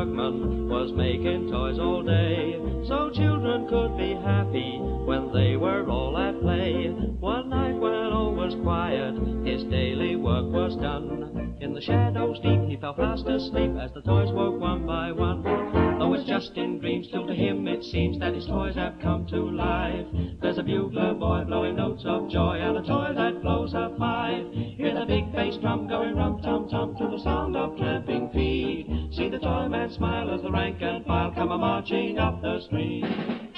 workman was making toys all day, so children could be happy when they were all at play. One night when all was quiet, his daily work was done. In the shadows deep he fell fast asleep as the toys woke one by one. Though it's just in dreams, still to him it seems that his toys have come to life. There's a bugler boy blowing notes of joy and a toy that blows a fife. Hear the big bass drum going rum tum tum to the sound come a marching up the street.